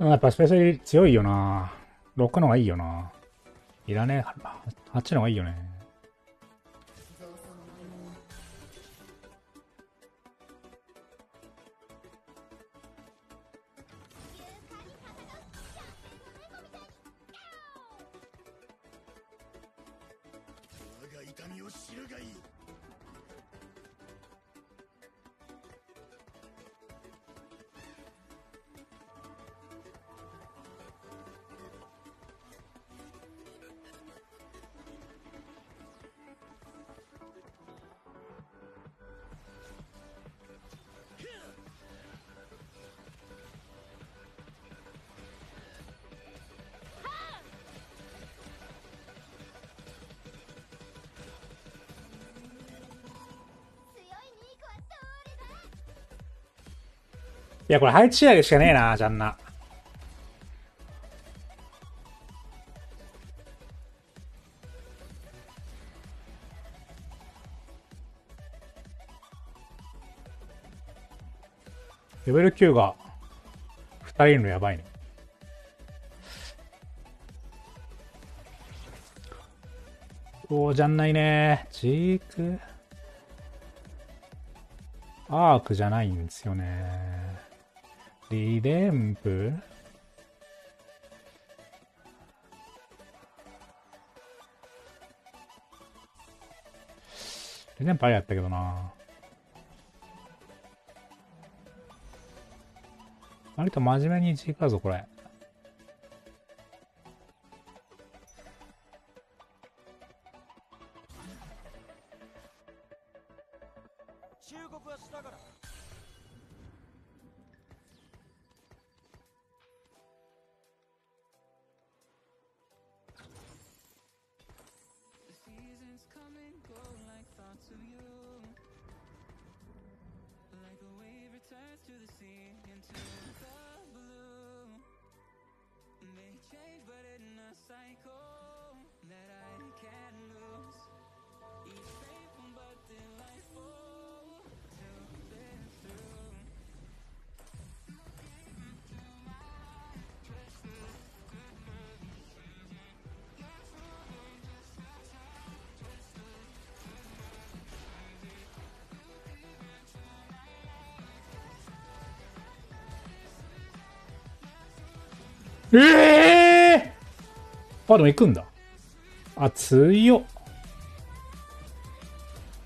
うんやっぱスペシャル強いよな。6の方がいいよな。いらねえ。8の方がいいよね。我が痛みを知るがいいいや、これ配置仕上げしかねえな、ジャンナ。レベル9が2人いるのやばいね。おー、じゃんないね。ジーク。アークじゃないんですよね。リレンプ？リレンプあれやったけどな。割と真面目に1位かぞ、これ。ええー、あ、でも行くんだ。あ、強っ。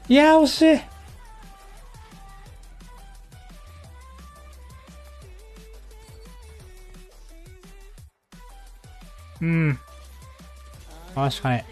いや、惜しい。うん。あ、しかね。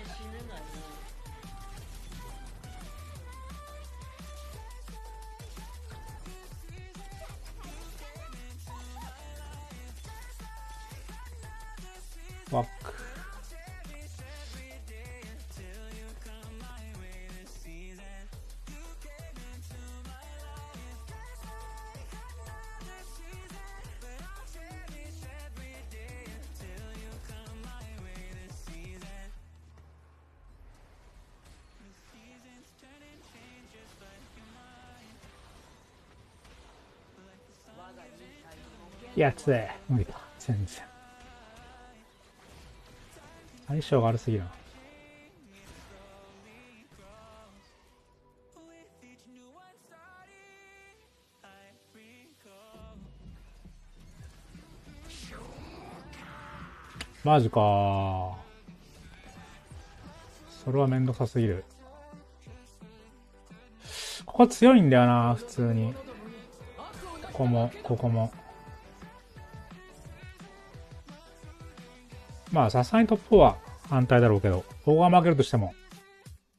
やつえ。無理だ。全然。相性が悪すぎるな。マジかそれはめんどさすぎる。ここ強いんだよな、普通に。ここも、ここも。まあ、さすがにトップは反対だろうけど、ここが負けるとしても、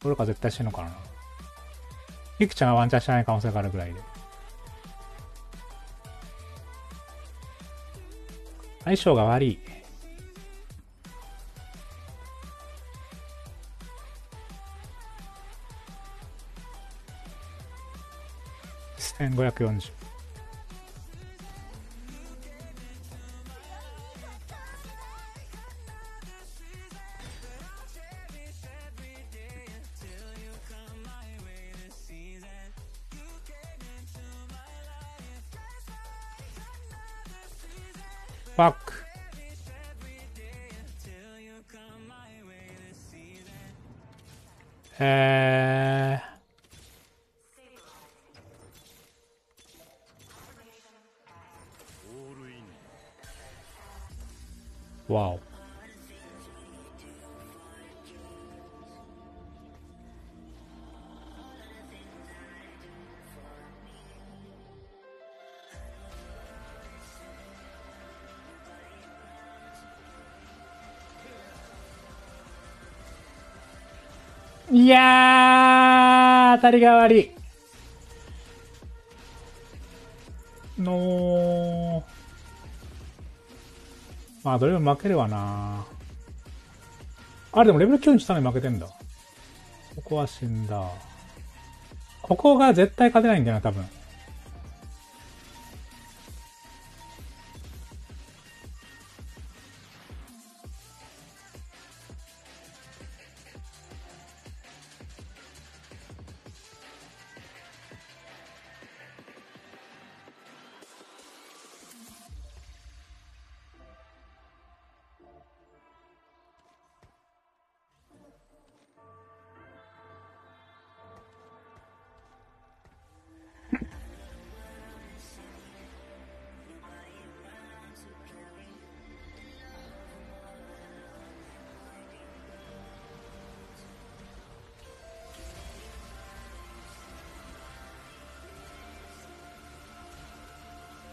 俺か絶対死ぬのかな。ゆきちゃんがワンチャンしない可能性があるぐらいで。相性が悪い。1540。And. たりが悪い。のー。まあ、どれも負けるわな。あれ、でもレベル9にしたのに負けてんだ。ここは死んだ。ここが絶対勝てないんだよな、多分。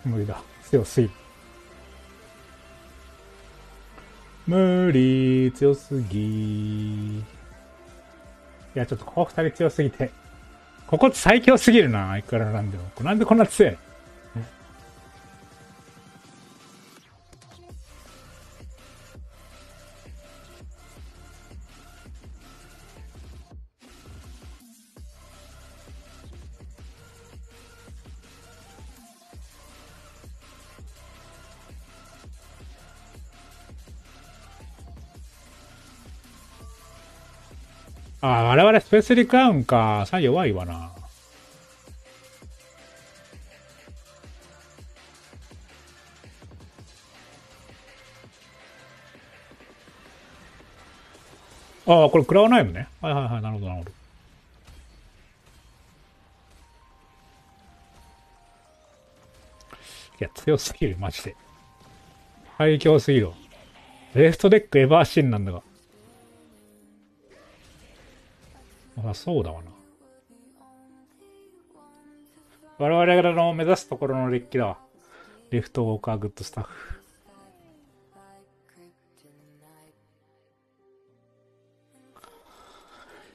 無理だ。強すぎ。無理、強すぎ。いや、ちょっとここ二人強すぎて。ここ最強すぎるな、いくらなんでも。なんでこんな強い我々スペークラウンか。さあ弱いわな。ああ、これ食らわないのね。はいはいはい、なるほどなるほど。いや、強すぎる、マジで。最強すぎるわ。レフトデックエバーシンなんだが。あ、そうだわな。我々の目指すところのデッキだわ。レフトウォーカーグッドスタッフ。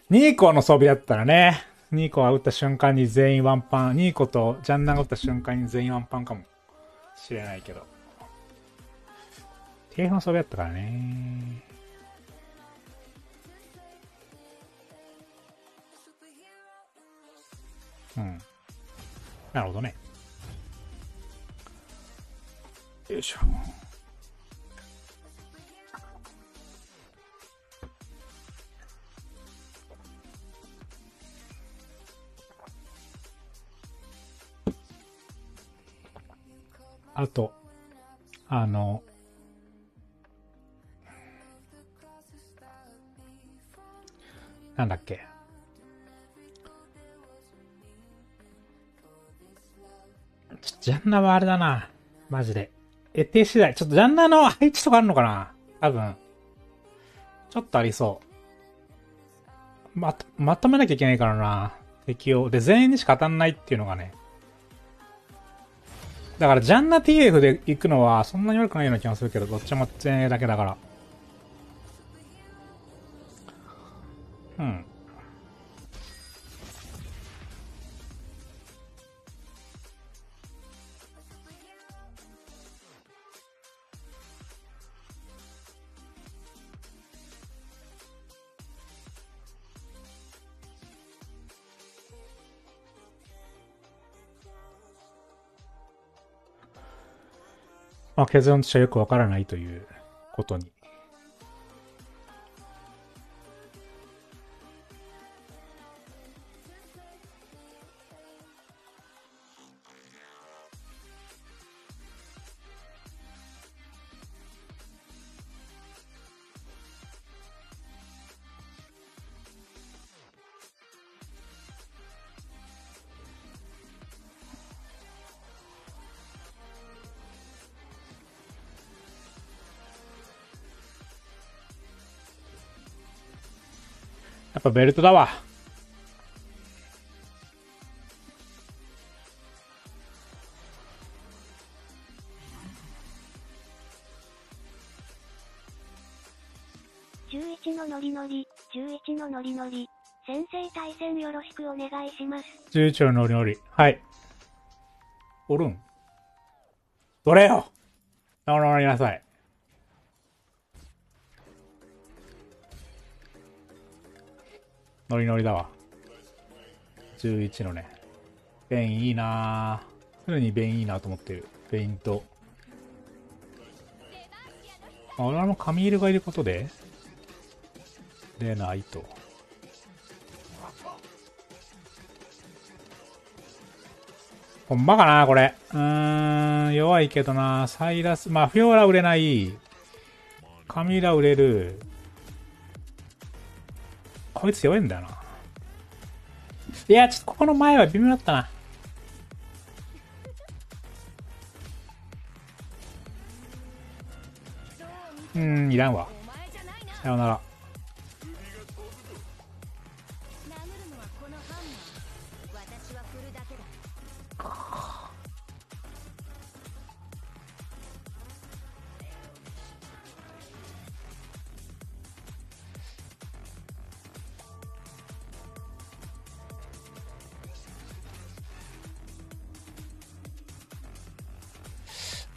ニーコの装備だったらね、ニーコが打った瞬間に全員ワンパン、ニーコとジャンナが打った瞬間に全員ワンパンかもしれないけど。テーフの装備だったからね。うん。なるほどね。よいしょ。あと、あの、なんだっけ。ジャンナはあれだな。マジで。得定次第。ちょっとジャンナの配置とかあるのかな？多分。ちょっとありそう。ま、まとめなきゃいけないからな。敵を。で、全員にしか当たんないっていうのがね。だから、ジャンナ TF で行くのはそんなに悪くないような気がするけど、どっちも前衛だけだから。うん。まあ、結論としてはよくわからないということに。ベルトだわ。11のノリノリ、11のノリノリ。先生対戦よろしくお願いします。11のノリノリ。はい。おるんどれよ乗り乗りなさい。ノリノリだわ。11のね。ベンいいなぁ。常にベンいいなと思ってる。ベインと。あ、俺も髪色がいることで、でないと。ほんまかなこれ。うーん、弱いけどな。サイラス、まあ、フィオラ売れない。カミラ売れる。こいつ弱いんだよな。いや、ちょっとここの前は微妙だったな。うん、いらんわ。さよなら。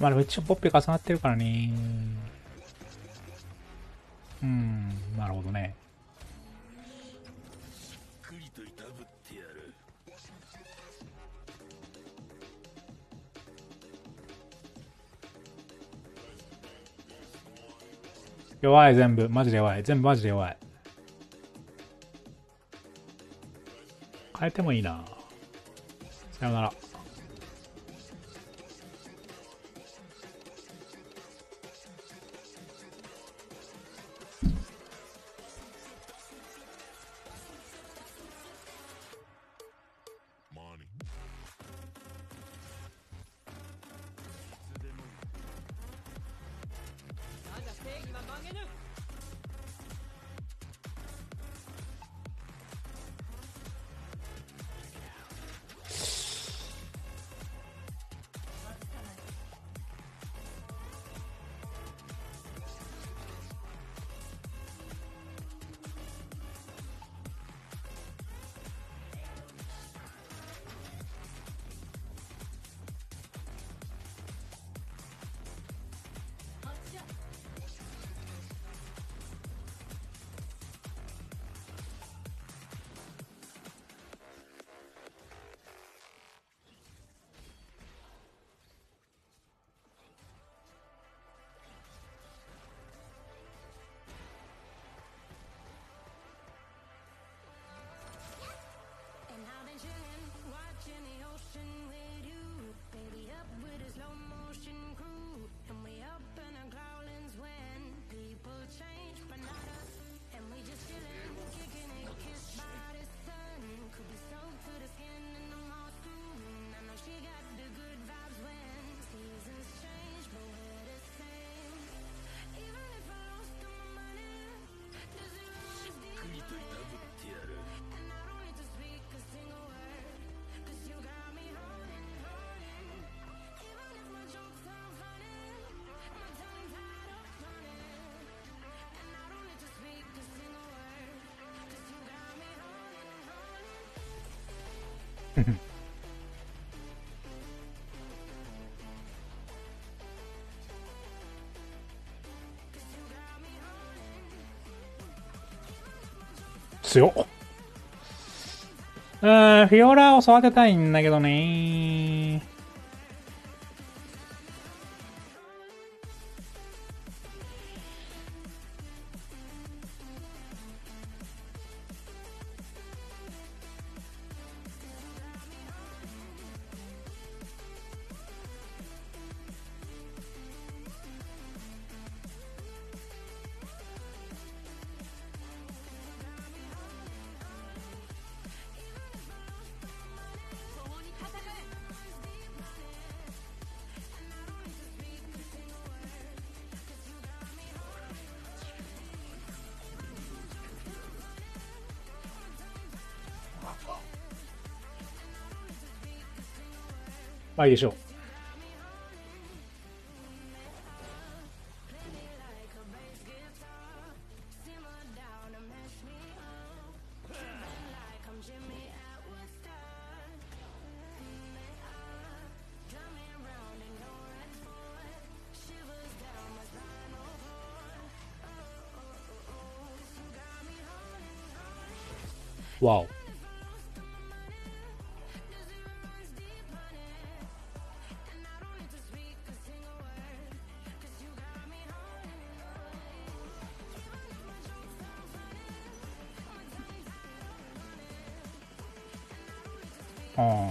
まあでも一応ポッペ重なってるからね。うん、なるほどね。やる弱い全部。マジで弱い。全部マジで弱い。変えてもいいな。さよなら。強っ。うーん、フィオラを育てたいんだけどねまあいいでしょう。わ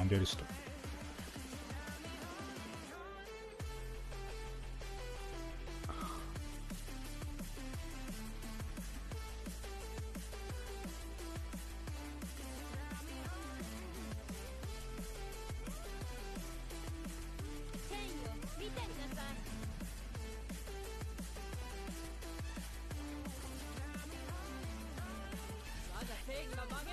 お。ああ、デュエリスト。天よ見てみなさい我が正義は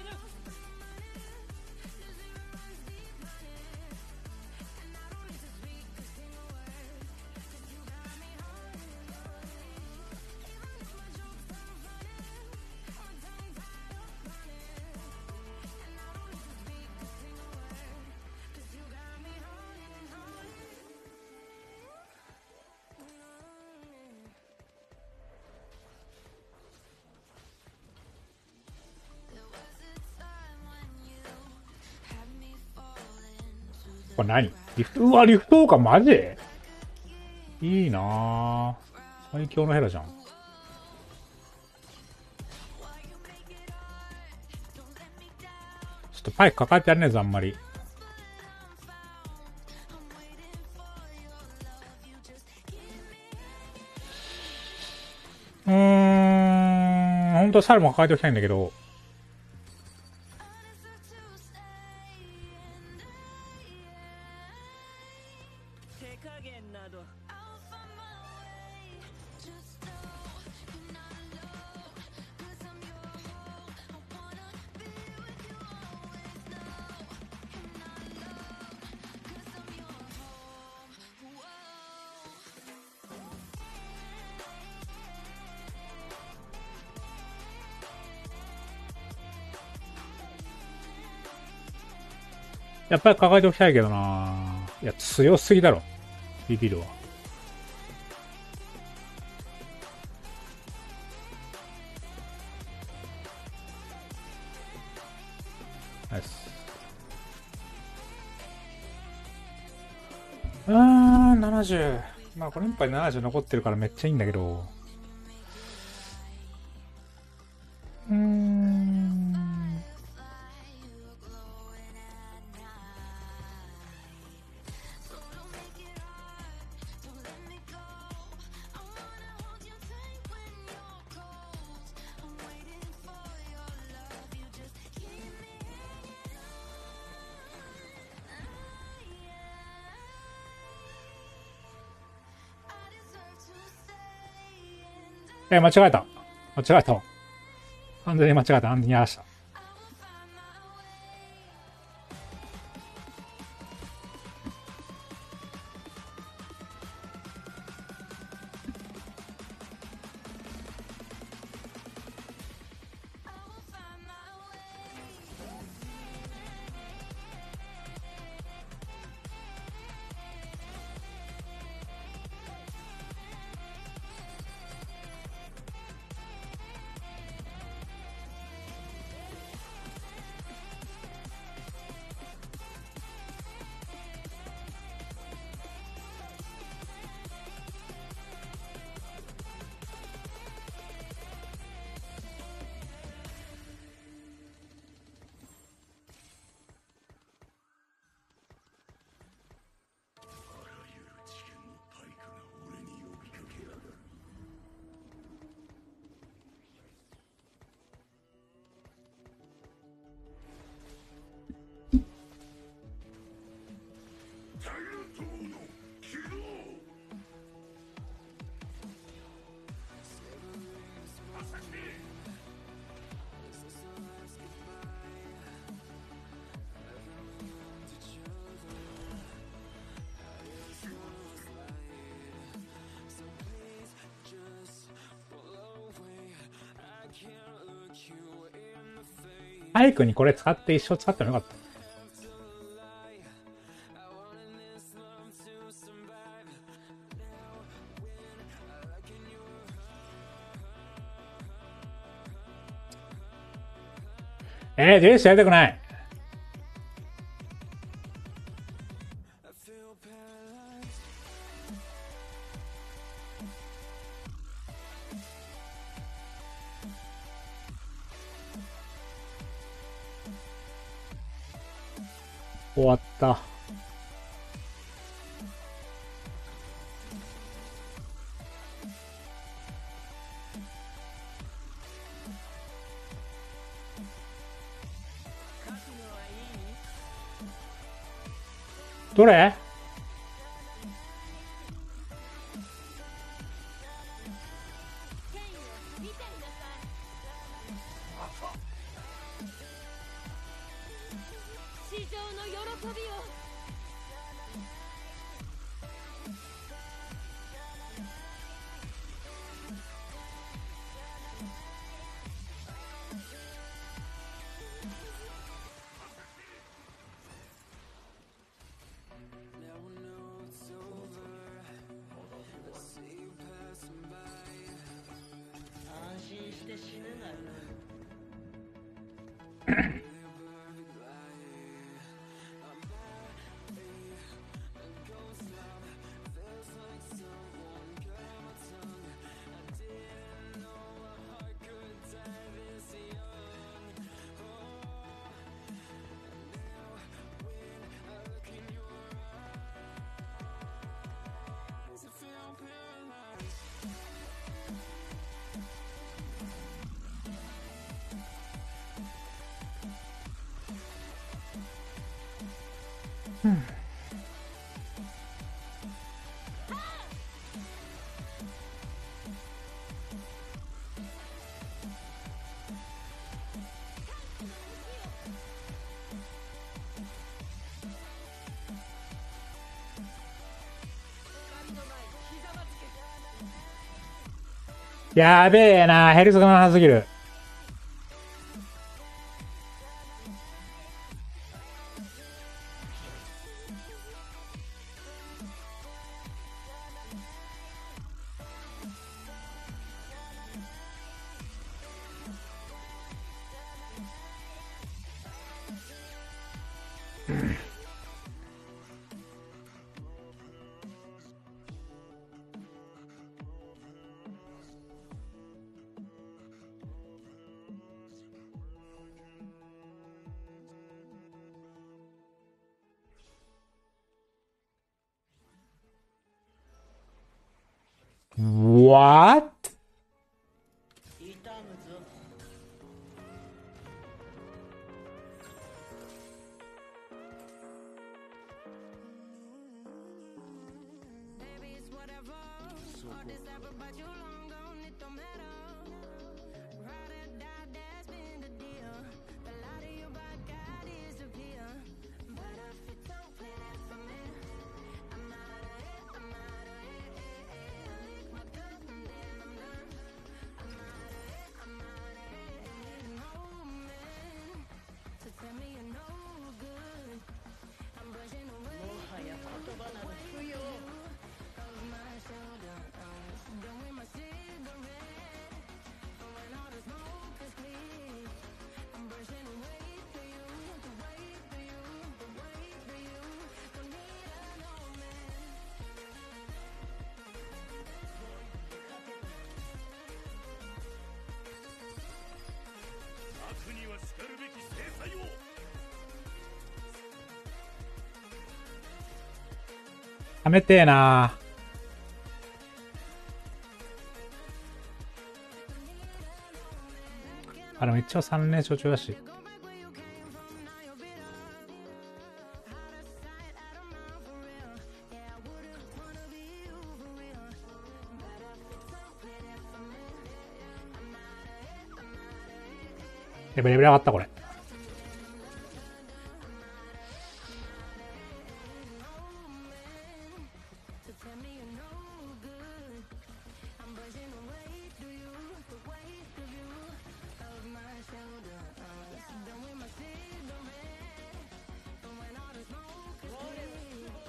これ何？リフト、うわ、リフトか、マジ？いいなぁ。最強のヘラじゃん。ちょっとパイクかかってやんねえぞ、あんまり。うん、ほんとサルも抱えておきたいんだけど、やっぱり抱えておきたいけどないや、強すぎだろ。ビビるわ。ナイス。うーん、70。まあ、これ一杯70残ってるからめっちゃいいんだけど。え、間違えた。間違えた。完全に間違えた。完全にやらした。アイクにこれ使って一生使ってもよかった。えー、ジェイスやりたくない。どれ？やべえな、ヘルスがなさすぎる。悪にはしかるべき制裁をやめてえな。あ、でも一応3連勝中だし。レベル上がった、これ。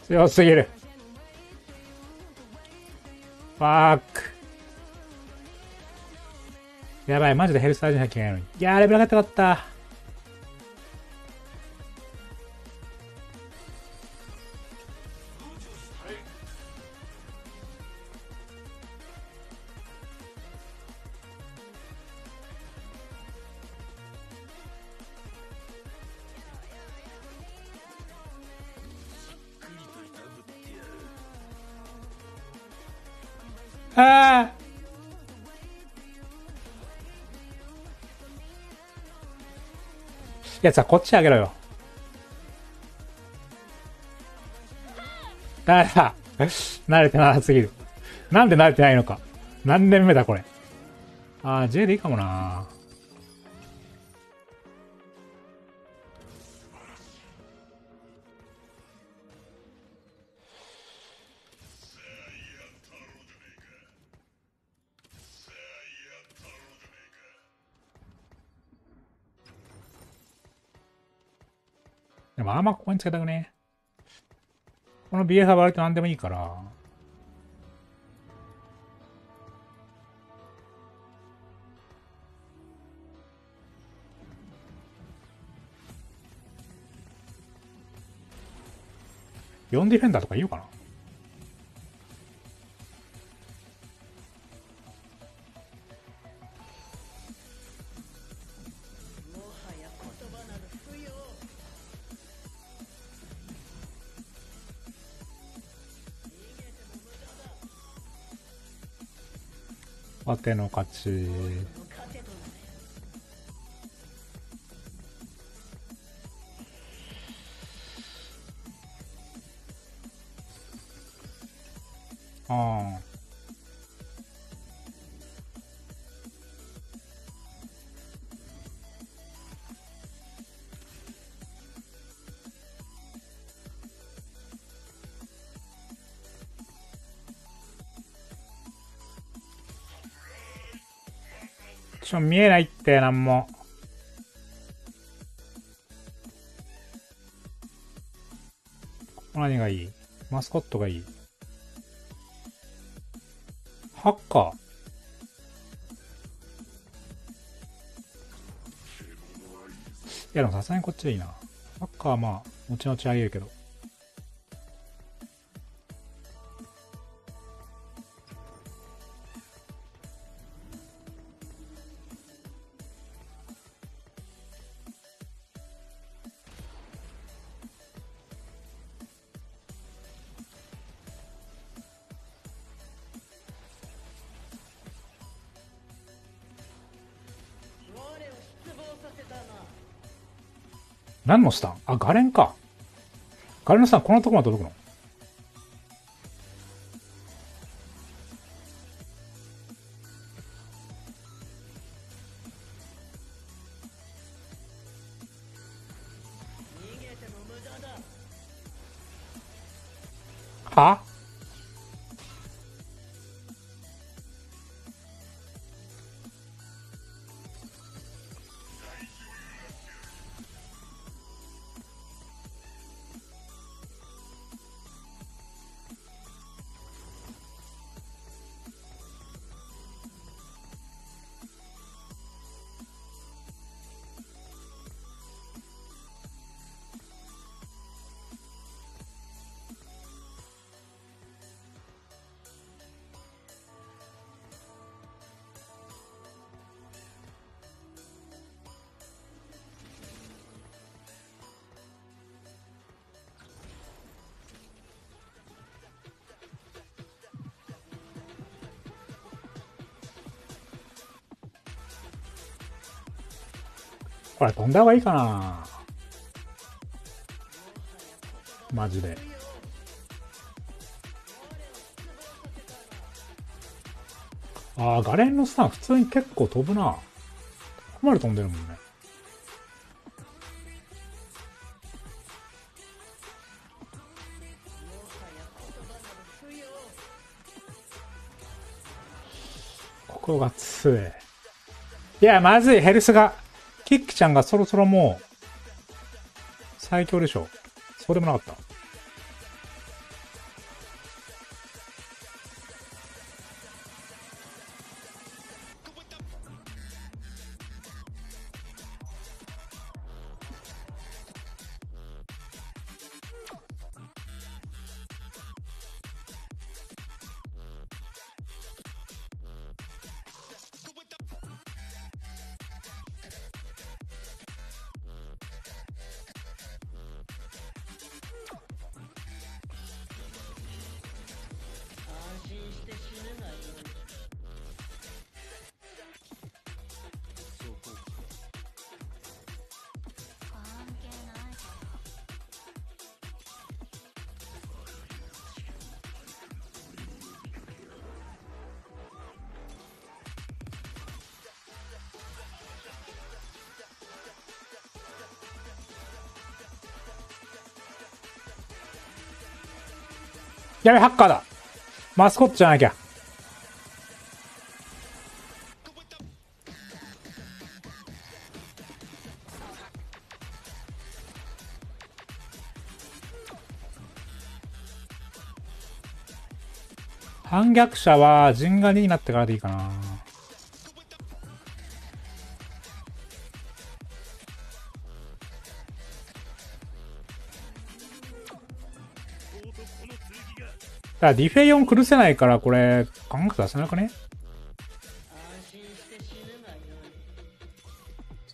強すぎる。ばい、マジでヘルスタージなきゃいけないのに。いやー、レベル上がったかった。やつはこっちあげろよ。だだ、慣れてなさすぎる。なんで慣れてないのか。何年目だこれ？あー、J でいいかもなもあんまここにつけたくね。この BA は割と何でもいいから。4ディフェンダーとか言うかな当ての勝ち。ちょ、見えないって、なんも。何がいい？マスコットがいい。ハッカー。いや、でもさすがにこっちでいいな。ハッカーはまあ、後々あげるけど。何のスタンあ、ガレンか。ガレンのスタンこんなとこまで届くの？これ飛んだ方がいいかなマジで。ああ、ガレンのスタン普通に結構飛ぶな。ここまで飛んでるもんね。ここが強い。いや、まずい、ヘルスが。キッキちゃんがそろそろもう、最強でしょ。そうでもなかった。やべ、ハッカーだマスコットじゃなきゃ。反逆者は陣が2になってからでいいかな。からディフェ4崩せないからこれ、感覚出せなくね？とり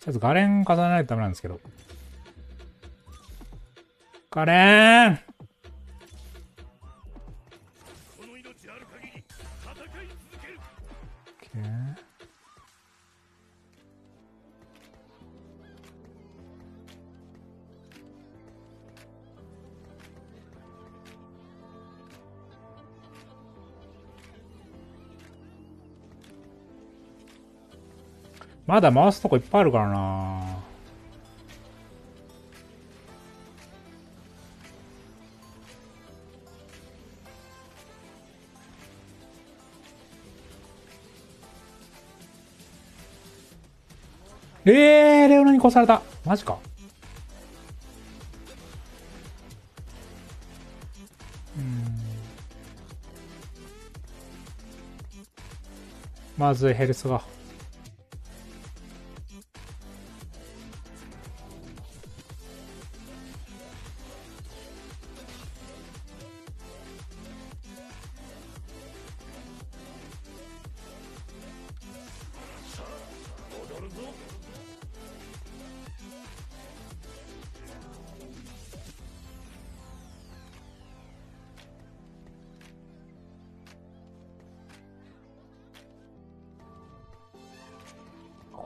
あえずガレン重ねないとダメなんですけど。ガレンまだ回すとこいっぱいあるからなえー、レオナに越された。マジか。まずいヘルスが。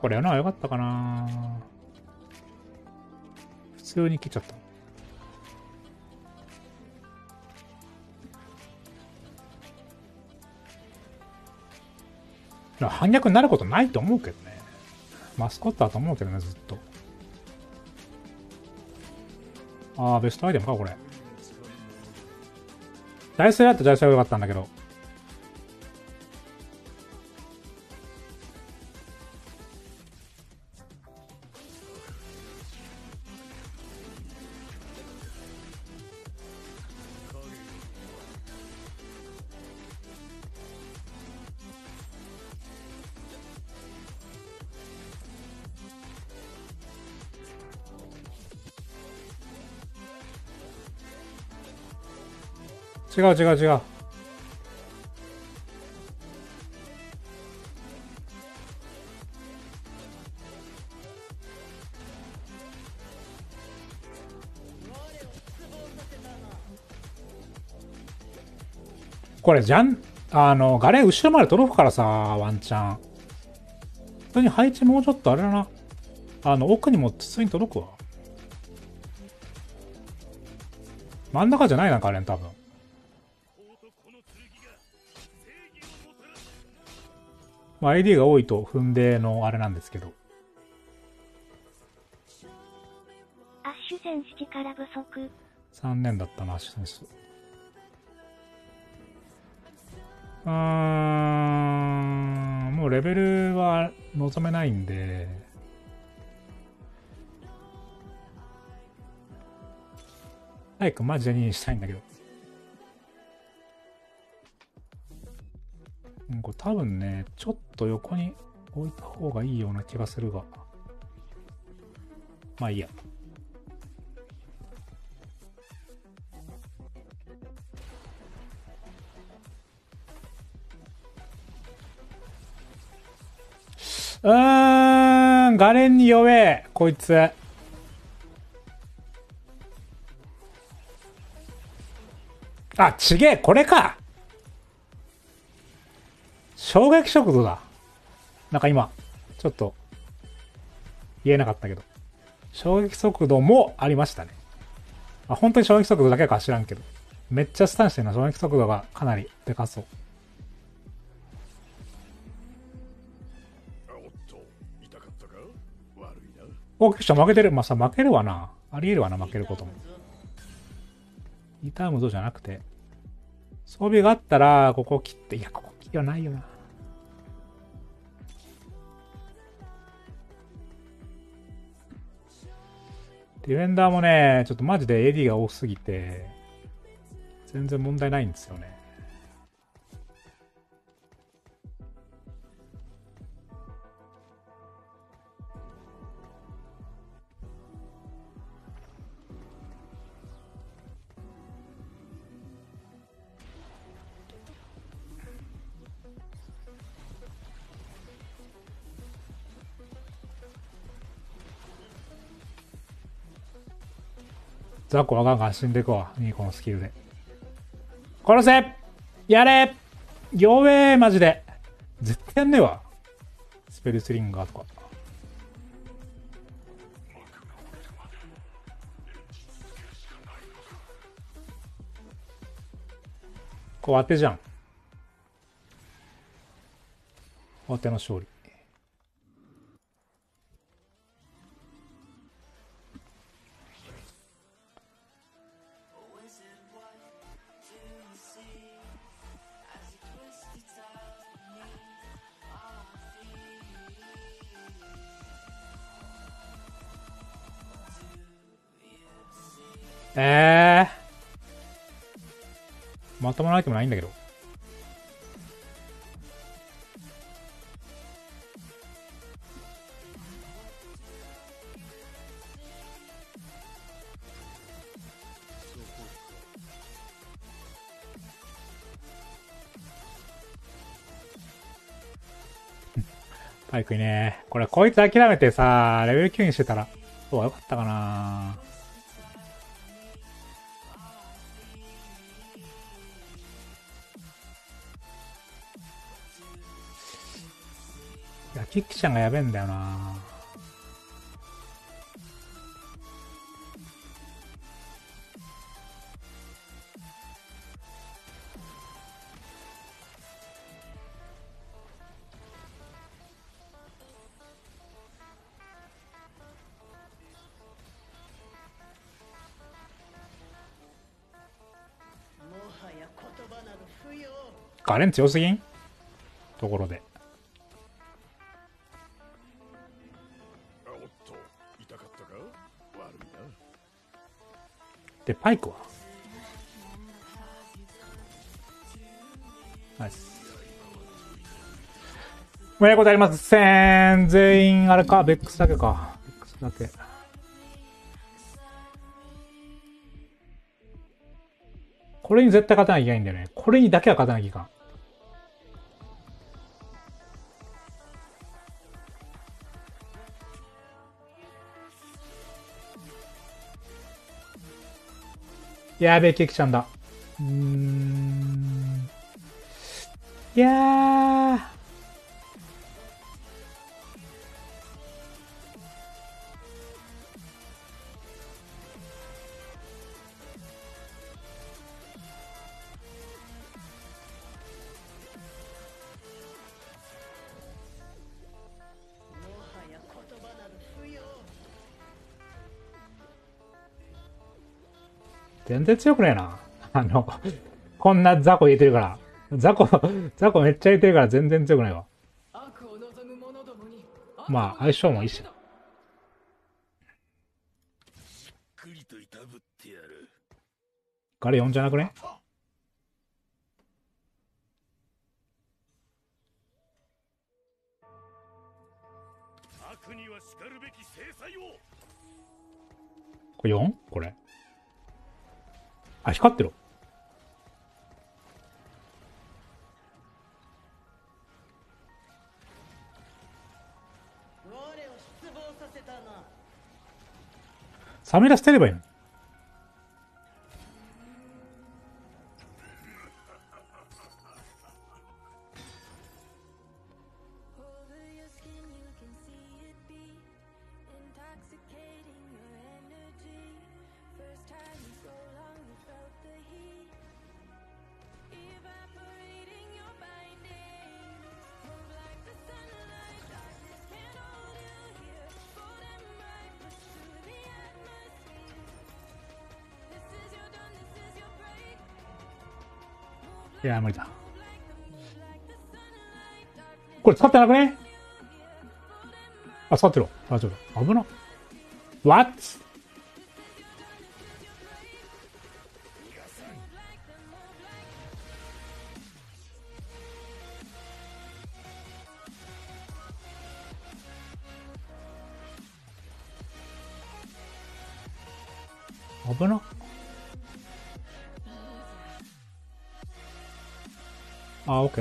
これやな、よかったかな普通に切っちゃった。反逆になることないと思うけどね。マスコットだと思うけどね、ずっと。ああ、ベストアイテムか、これ。ダイスだったらダイスが良かったんだけど。違う違う違う。これじゃん、あの、ガレー後ろまで届くからさ、ワンチャン。普通に配置もうちょっとあれだな。あの、奥にも普通に届くわ。真ん中じゃないな、ガレン多分。まあ、ID が多いと踏んでのあれなんですけど。アッシュ戦士力不足。3年だったな、シスス。うーん、もうレベルは望めないんで、早くマジで2にしたいんだけど。うん、これ多分ね、ちょっと横に置いた方がいいような気がするが。まあいいや。うーん、ガレンに弱え、こいつ。あ、ちげえ、これか。衝撃速度だ。なんか今、ちょっと、言えなかったけど。衝撃速度もありましたね。あ、本当に衝撃速度だけか知らんけど。めっちゃスタンしてるのは衝撃速度がかなりでかそう。あおっと痛かったか？悪いなお、結構負けてる。まあさ、負けるわな。ありえるわな、負けることも。痛むぞじゃなくて。装備があったら、ここ切って、いや、ここ切りはないよな。ディフェンダーもね、ちょっとマジで AD が多すぎて、全然問題ないんですよね。ザコはガンガン死んでいくわ。ニーコのスキルで。殺せやれ弱えマジで。絶対やんねえわ。スペルスリンガーとか。こう当てじゃん。当ての勝利。ええー。まともなアイテムないんだけど。パイクいね。これ、こいつ諦めてさ、レベル9にしてたら、そうはよかったかなキッキちゃんがやべえんだよな。もはや言葉など不要。ガレン強すぎん？ところで。で、パイクはナイス。おめでとうございます。せん。全員、あれか、ベックスだけか。ベックスだけ。これに絶対勝たなきゃいけないんだよね。これにだけは勝たなきゃいかん。やべえ、ケキちゃんだ。うーん。いやー。全然強くねえな。あの、こんな雑魚入れてるから。雑魚、雑魚めっちゃ入れてるから全然強くないわ。まあ、相性もいいしな。くりといたぶってやるガレ4じゃなくね？悪には叱るべき制裁をこれ 4? これ。あ、光ってる。我を失望させたなサメラ捨てればいいの？いや、無理だ。これ使ってなくね？あ、使ってる。大丈夫。危な。What?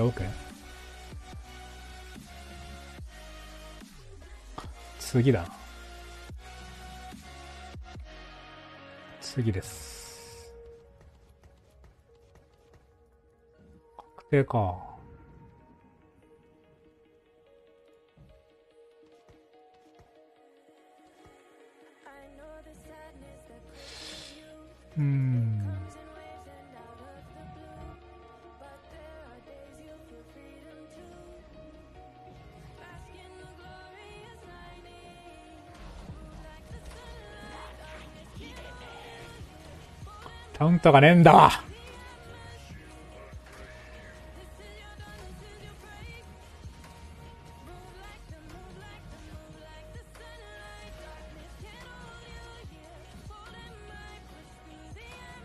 あ、オッケーオッケー。次だな。次です。確定か。うん。カウントがねえんだわ。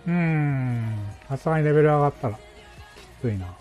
うーん。さすがにレベル上がったら、きついな。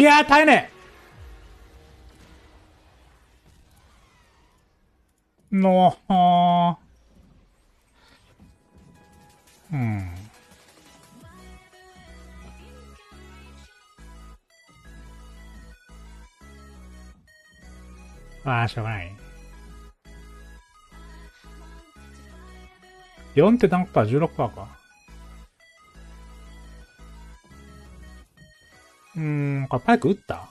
いやー、耐えねえのー、うん。ああ、しょうがない。4って何パー ?16 パーか。うーん、これパイク打った？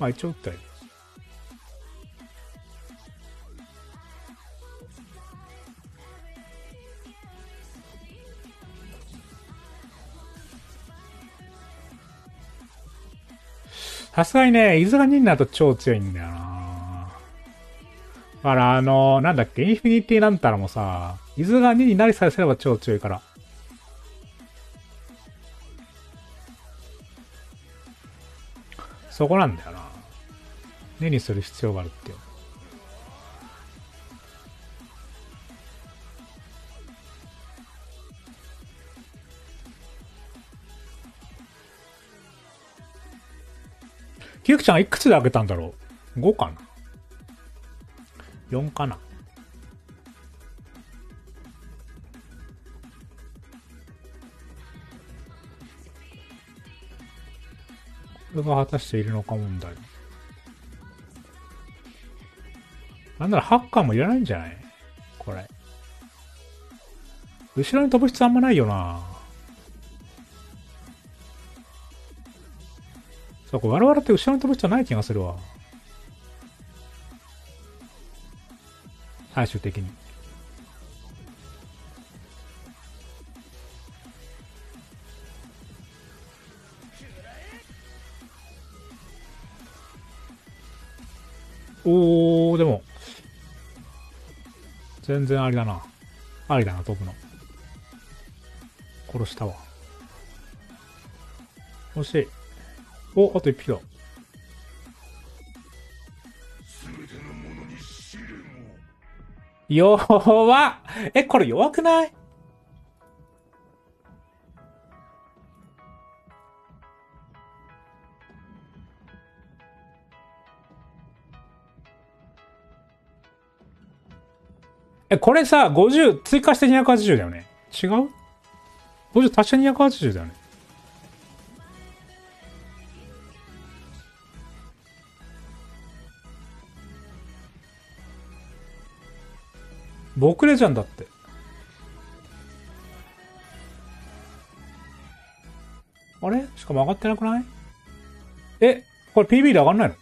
まあ一応打ったよ。さすがにね、伊豆が2になると超強いんだよなだからあの、なんだっけ、インフィニティなんたらもさ、伊豆が2になりさえすれば超強いから。そこなんだよな。2にする必要があるっていう。キユキちゃんいくつで開けたんだろう ?5 かな ?4 かな？が果たしているのか問題。なんならハッカーもいらないんじゃない？これ。後ろに飛ぶ必要あんまないよなそう、これ我々って後ろに飛ぶ必要ない気がするわ。最終的に。おー、でも、全然ありだな。ありだな、飛ぶの。殺したわ。惜しい。お、あと一匹だ。弱っえ、これ弱くない？え、これさ、50追加して280だよね。違う ?50 足して280だよね。僕でじゃんだって。あれ？しかも上がってなくない？え、これ PB で上がんないの？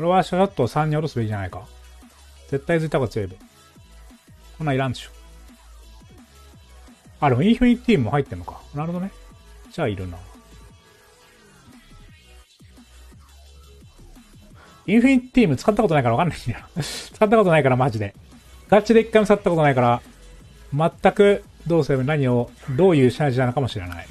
これはシャットを3に下ろすべきじゃないか。絶対ズいた方が強いべ。こんないらんでしょ。あ、でもインフィニティも入ってんのか。なるほどね。じゃあいるな。インフィニティーム使ったことないからわかんないんだよ。使ったことないからマジで。ガチで一回も使ったことないから、全くどうすれば何を、どういうシナジなのかもしれない。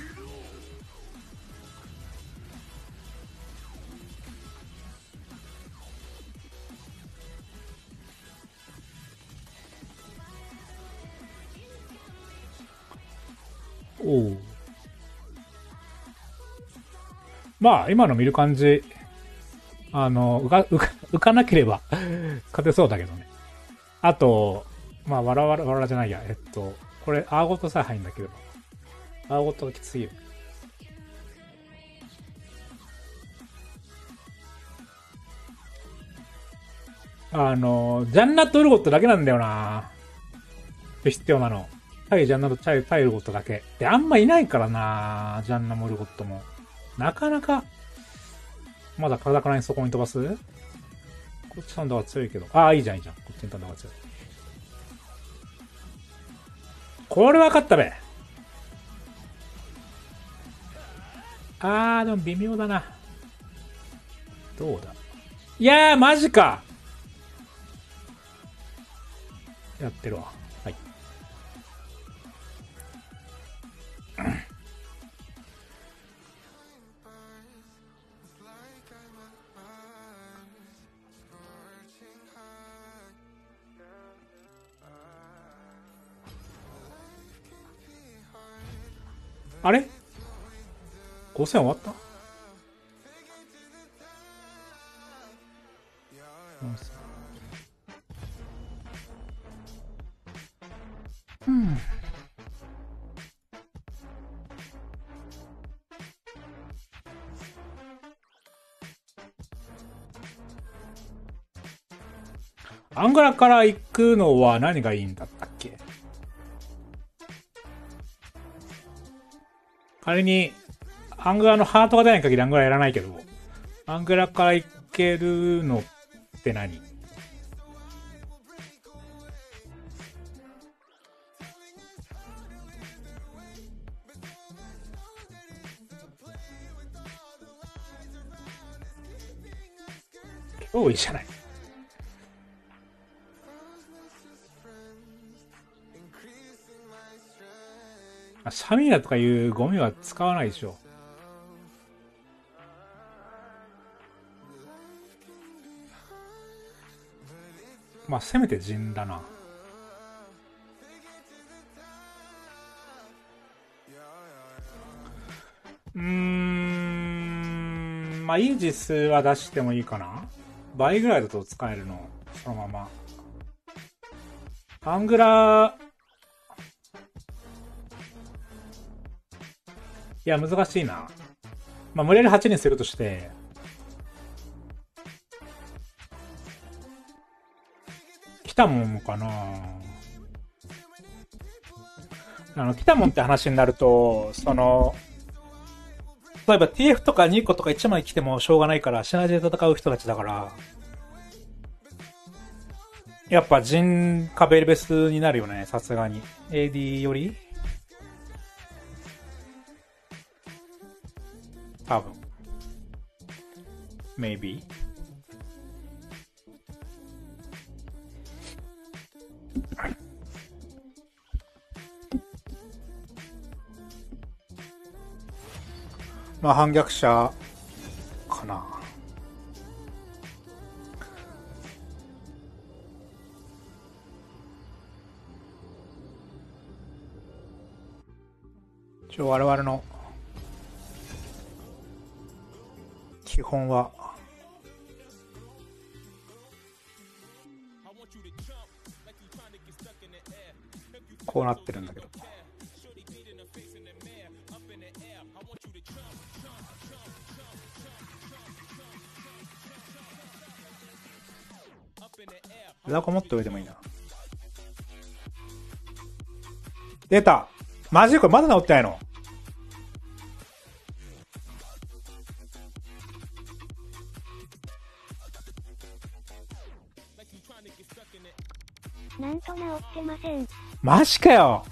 お。まあ、今の見る感じ、あの、浮か、浮か、浮かなければ勝てそうだけどね。あと、まあ、わらわら、わらじゃないや。えっと、これ、アーゴットさえ入んだけど。アーゴットがきつすぎる。あの、ジャンナットウルゴットだけなんだよな必要なの。対ジャンナと対対ウルゴットだけ。で、あんまいないからなジャンナもウルゴットも。なかなか、まだ体からにそこに飛ばす？こっちサンダーは強いけど。ああ、いいじゃん、いいじゃん。こっちにサンダが強い。これ分かったべ。あー、でも微妙だな。どうだ？いやー、マジかやってるわ。あれ ?5000 終わった？うん。アングラから行くのは何がいいんだったっけ仮に、アングラのハートが出ない限りアングラやらないけど、アングラから行けるのって何？脅威じゃない。シャミーナとかいうゴミは使わないでしょ。まあ、せめて陣だな。うーん、まあ、イージスは出してもいいかな倍ぐらいだと使えるの。そのまま。アングラーや、難しいな。まあ、無理やり8にするとして、来たもんかなあの、来たもんって話になると、その、例えば TF とか2個とか1枚来てもしょうがないから、シナジーで戦う人たちだから、やっぱジンかベルベスになるよね、さすがに。AD より？多分。maybe. まあ反逆者かな。一応我々の基本は。こうなってるんだけど。ザコ持っておいてもいいな。出た。マジでこれまだ治ってないの？なんと治ってません。マジかよ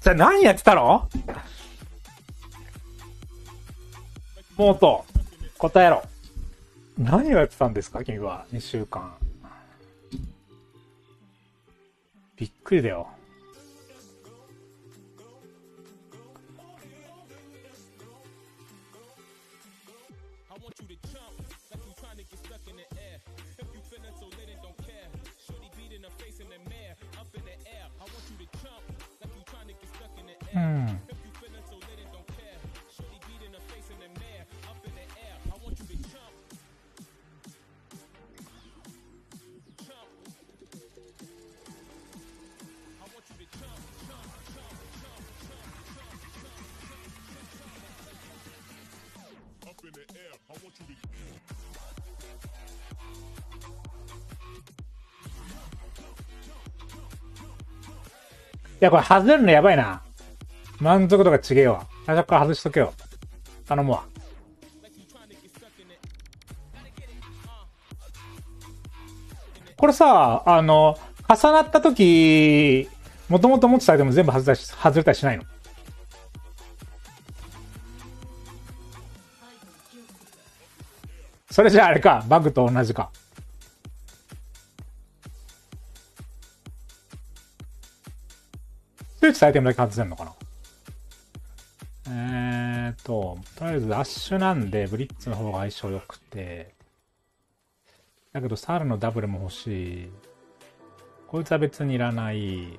じゃあ何やってたの？もうと、答えろ。何をやってたんですか君は、2週間。びっくりだよ。や、これ外れるのやばいな。満足度が違えわ。最初から外しとけよ。頼むわ。これさ、あの、重なった時、もともと持ってたアイテム全部外れたし外れたりしないの？それじゃああれか、バグと同じか。アイテムだけ外せるのかな？えーと、とりあえずアッシュなんで、ブリッツの方が相性良くて、だけどサルのダブルも欲しい。こいつは別にいらない。